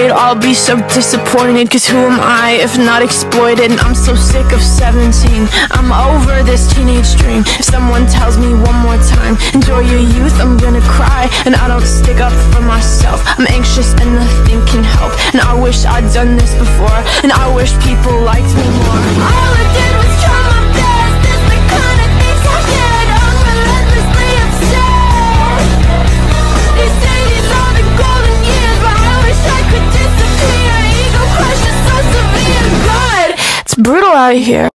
they'd all be so disappointed Cause who am I if not exploited? I'm so sick of 17 I'm over this teenage dream. If someone tells me one more time Enjoy your youth, I'm gonna cry. And I don't stick up for myself. I'm anxious and nothing can help. And I wish I'd done this before. And I brutal out here